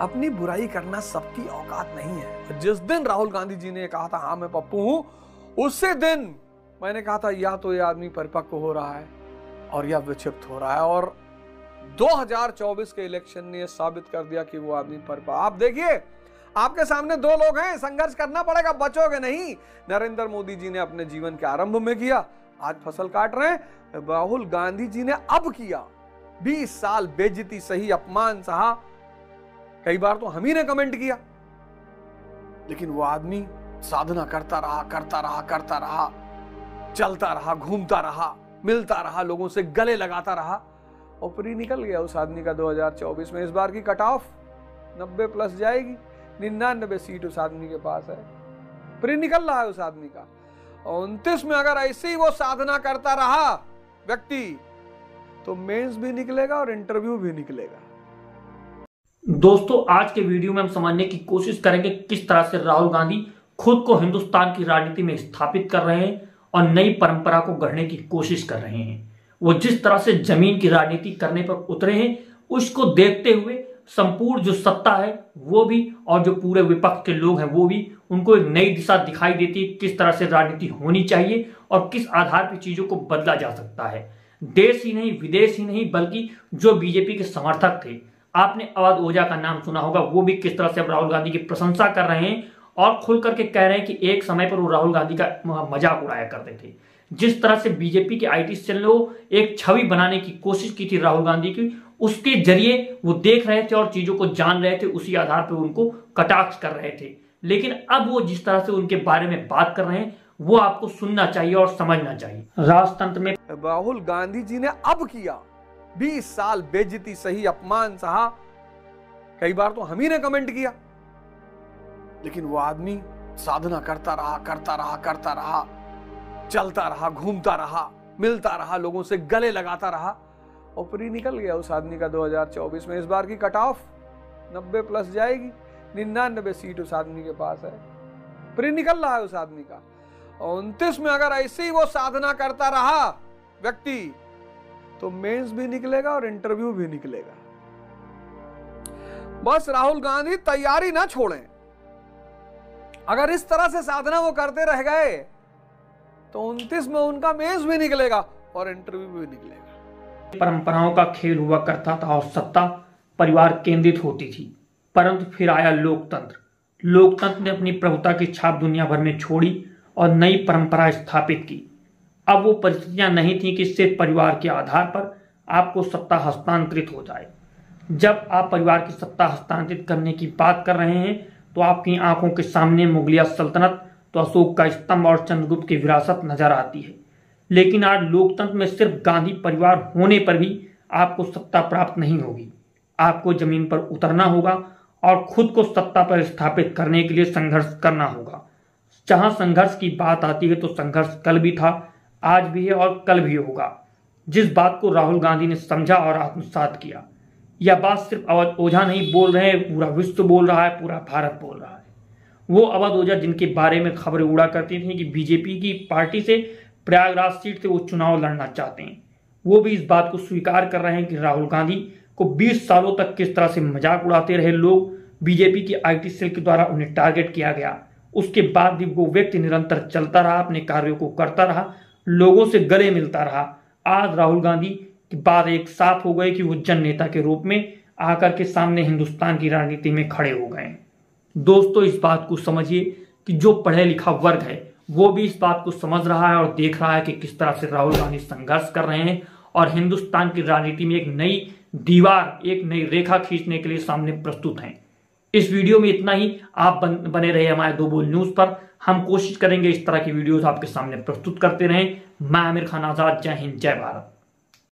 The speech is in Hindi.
अपनी बुराई करना सबकी औकात नहीं है। जिस दिन राहुल गांधी जी ने कहा था हाँ मैं पप्पू हूँ, उसी दिन मैंने कहा था, या तो ये आदमी परिपक्व हो रहा है और या विक्षिप्त हो रहा है। और 2024 के इलेक्शन ने साबित कर दिया कि वो आदमी परिपक्व। आप देखिए, आपके सामने दो लोग हैं, संघर्ष करना पड़ेगा, बचोगे नहीं। नरेंद्र मोदी जी ने अपने जीवन के आरंभ में किया, आज फ़सल काट रहे हैं। राहुल गांधी जी ने अब किया 20 साल बेजती सही, अपमान सहा। कई बार तो हम ही ने कमेंट किया। लेकिन वो आदमी साधना करता रहा करता रहा करता रहा, चलता रहा, घूमता रहा, मिलता रहा, लोगों से गले लगाता रहा, और फ्री निकल गया उस आदमी का 2024 में इस बार की कट ऑफ़ नब्बे प्लस जाएगी, निन्यानबे सीट उस आदमी के पास है। फ्री निकल रहा है उस आदमी का। और उनतीस में अगर ऐसे ही वो साधना करता रहा व्यक्ति तो मेंस भी निकलेगा और इंटरव्यू भी निकलेगा। दोस्तों, आज के वीडियो में हम समझने की कोशिश करेंगे किस तरह से राहुल गांधी खुद को हिंदुस्तान की राजनीति में स्थापित कर रहे हैं और नई परंपरा को गढ़ने की कोशिश कर रहे हैं। वो जिस तरह से ज़मीन की राजनीति करने पर उतरे हैं, उसको देखते हुए संपूर्ण जो सत्ता है, वो भी और जो पूरे विपक्ष के लोग हैं, वो भी उनको एक नई दिशा दिखाई देती है, किस तरह से राजनीति होनी चाहिए और किस आधार पर चीज़ों को बदला जा सकता है। देश ही नहीं, विदेश ही नहीं, बल्कि जो बीजेपी के समर्थक थे आपने अवध ओझा का नाम सुना होगा। वो भी किस तरह से अब राहुल गांधी की प्रशंसा कर रहे हैं और खुल करके कह रहे हैं कि एक समय पर वो राहुल गांधी का मज़ाक उड़ाया करते थे। जिस तरह से बीजेपी के आईटी सेल ने एक छवि बनाने की कोशिश की थी राहुल गांधी की, उसके ज़रिए वो देख रहे थे और चीज़ों को जान रहे थे, उसी आधार पर उनको कटाक्ष कर रहे थे। लेकिन अब वो जिस तरह से उनके बारे में बात कर रहे हैं, वो आपको सुनना चाहिए और समझना चाहिए। राजतंत्र में राहुल गांधी जी ने अब किया। 20 साल बेजती सही अपमान, सहा। कई बार तो हम ही ने कमेंट किया। लेकिन वो आदमी साधना करता रहा करता रहा करता रहा। चलता रहा, घूमता रहा, मिलता रहा, लोगों से गले लगाता रहा। और फ्री निकल गया उस आदमी का 2024 में। इस बार की कट ऑफ़ नब्बे प्लस जाएगी। निन्यानबे सीट उस आदमी के पास है। फ्री निकल रहा है उस आदमी का। और उनतीस में अगर ऐसे ही वो साधना करता रहा, व्यक्ति तो मेंस भी निकलेगा और इंटरव्यू भी निकलेगा। बस राहुल गांधी, तैयारी ना छोड़ें। अगर इस तरह से साधना वो करते रह गए तो उनतीस में उनका मेज भी निकलेगा और इंटरव्यू भी निकलेगा। परंपराओं का खेल हुआ करता था और सत्ता परिवार केंद्रित होती थी, परंतु फिर आया लोकतंत्र। लोकतंत्र ने अपनी प्रभुता की छाप दुनिया भर में छोड़ी और नई परंपरा स्थापित की। अब वो परिस्थितियाँ नहीं थी कि सिर्फ़ परिवार के आधार पर आपको सत्ता हस्तांतरित हो जाए। जब आप परिवार की सत्ता हस्तांतरित करने की बात कर रहे हैं तो आपकी आँखों के सामने मुगलिया सल्तनत तो अशोक का स्तंभ और चंद्रगुप्त की विरासत नज़र आती है। लेकिन आज लोकतंत्र में सिर्फ़ गांधी परिवार होने पर भी आपको सत्ता प्राप्त नहीं होगी। आपको ज़मीन पर उतरना होगा और खुद को सत्ता पर स्थापित करने के लिए संघर्ष करना होगा। जहाँ संघर्ष की बात आती है तो संघर्ष कल भी था आज भी है और कल भी होगा। जिस बात को राहुल गांधी ने समझा और आत्मसात किया, यह बात सिर्फ़ ओझा नहीं बोल रहे हैं, पूरा विश्व बोल रहा है, पूरा भारत बोल रहा है। वो अवध ओझा जिनके बारे में खबरें उड़ा करती थी कि बीजेपी की पार्टी से प्रयागराज सीट से वो चुनाव लड़ना चाहते हैं। वो भी इस बात को स्वीकार कर रहे हैं कि राहुल गांधी को 20 सालों तक किस तरह से मज़ाक उड़ाते रहे लोग, बीजेपी की आईटी सेल के द्वारा उन्हें टारगेट किया गया। उसके बाद भी वो व्यक्ति निरंतर चलता रहा, अपने कार्यों को करता रहा लोगों से गले मिलता रहा। आज राहुल गांधी की बात एक साफ़ हो गई कि वो जन नेता के रूप में आकर के सामने हिंदुस्तान की राजनीति में खड़े हो गए। दोस्तों इस बात को समझिए कि जो पढ़े लिखा वर्ग है वो भी इस बात को समझ रहा है और देख रहा है कि किस तरह से राहुल गांधी संघर्ष कर रहे हैं और हिंदुस्तान की राजनीति में एक नई दीवार एक नई रेखा खींचने के लिए सामने प्रस्तुत हैं। इस वीडियो में इतना ही। आप बन, बने रहे हमारे दो बोल न्यूज़ पर। हम कोशिश करेंगे इस तरह की वीडियोस आपके सामने प्रस्तुत करते रहें। मैं आमिर खान आज़ाद, जय हिंद, जय भारत।